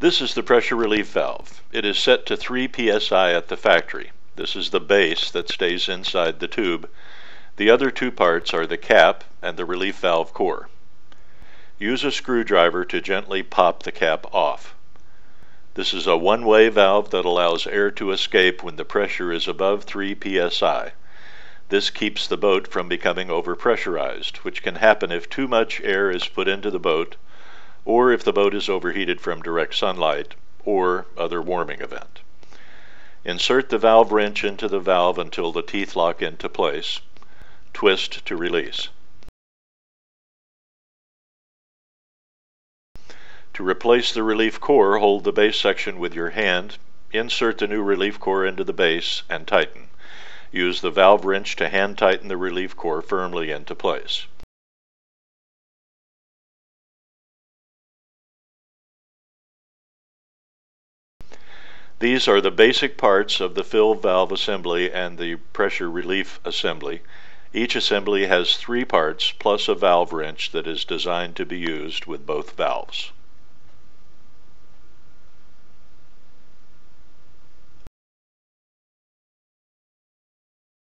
This is the pressure relief valve. It is set to 3 psi at the factory. This is the base that stays inside the tube. The other two parts are the cap and the relief valve core. Use a screwdriver to gently pop the cap off. This is a one-way valve that allows air to escape when the pressure is above 3 psi. This keeps the boat from becoming overpressurized, which can happen if too much air is put into the boat, or if the boat is overheated from direct sunlight, or other warming event. Insert the valve wrench into the valve until the teeth lock into place. Twist to release. To replace the relief core, hold the base section with your hand, insert the new relief core into the base, and tighten. Use the valve wrench to hand tighten the relief core firmly into place. These are the basic parts of the fill valve assembly and the pressure relief assembly. Each assembly has three parts plus a valve wrench that is designed to be used with both valves.